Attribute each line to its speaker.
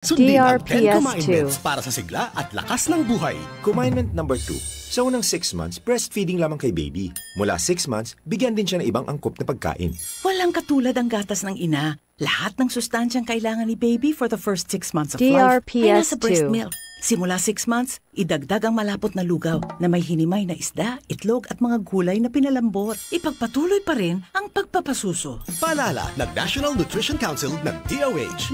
Speaker 1: Sundin ang 10
Speaker 2: DRPS2.
Speaker 1: commandments para sa sigla at lakas ng buhay.
Speaker 3: Commandment number 2. Sa unang 6 months, breastfeeding lamang kay baby. Mula 6 months, bigyan din siya ng ibang angkop na pagkain.
Speaker 4: Walang katulad ang gatas ng ina. Lahat ng sustansyang kailangan ni baby for the first 6 months of life ay nasa
Speaker 2: DRPS2.
Speaker 4: breast milk. Simula 6 months, idagdag ang malapot na lugaw na may hinimay na isda, itlog at mga gulay na pinalambot. Ipagpatuloy pa rin ang pagpapasuso.
Speaker 1: Paalala ng National Nutrition Council ng DOH.